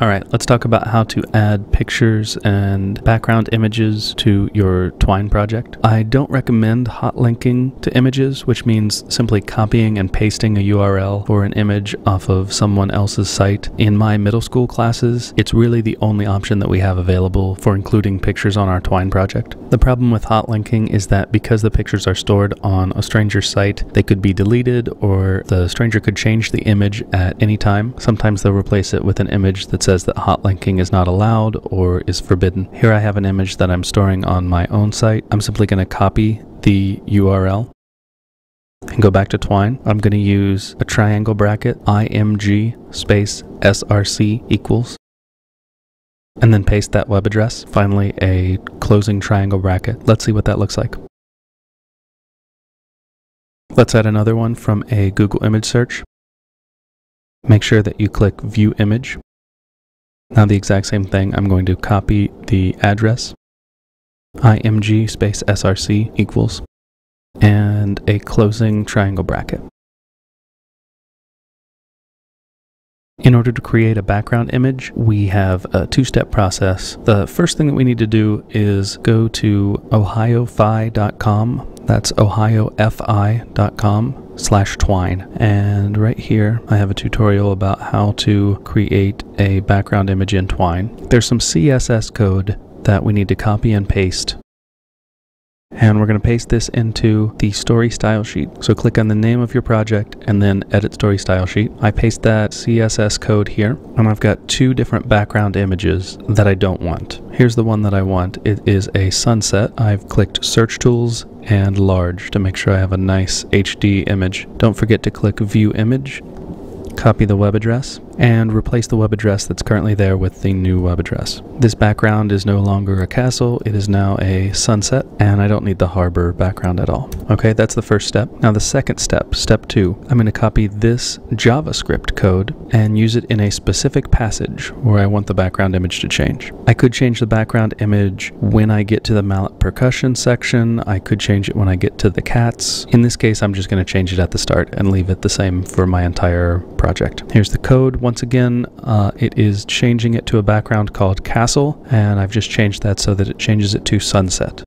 All right, let's talk about how to add pictures and background images to your Twine project. I don't recommend hot linking to images, which means simply copying and pasting a URL or an image off of someone else's site. In my middle school classes, it's really the only option that we have available for including pictures on our Twine project. The problem with hot linking is that because the pictures are stored on a stranger's site, they could be deleted or the stranger could change the image at any time. Sometimes they'll replace it with an image that's says that hot linking is not allowed or is forbidden. Here I have an image that I'm storing on my own site. I'm simply going to copy the URL and go back to Twine. I'm going to use a triangle bracket, img space src equals, and then paste that web address. Finally, a closing triangle bracket. Let's see what that looks like. Let's add another one from a Google image search. Make sure that you click View Image. Now the exact same thing, I'm going to copy the address, img space src equals, and a closing triangle bracket. In order to create a background image, we have a two-step process. The first thing that we need to do is go to ohiofi.com. That's ohiofi.com slash twine. And right here, I have a tutorial about how to create a background image in Twine. There's some CSS code that we need to copy and paste and we're going to paste this into the story style sheet. So click on the name of your project and then edit story style sheet. I paste that CSS code here and I've got two different background images that I don't want. Here's the one that I want. It is a sunset. I've clicked search tools and large to make sure I have a nice HD image. Don't forget to click view image copy the web address, and replace the web address that's currently there with the new web address. This background is no longer a castle, it is now a sunset, and I don't need the harbor background at all. Okay, that's the first step. Now the second step, step two, I'm going to copy this JavaScript code and use it in a specific passage where I want the background image to change. I could change the background image when I get to the mallet percussion section, I could change it when I get to the cats. In this case, I'm just going to change it at the start and leave it the same for my entire project. Here's the code. Once again, uh, it is changing it to a background called castle, and I've just changed that so that it changes it to sunset.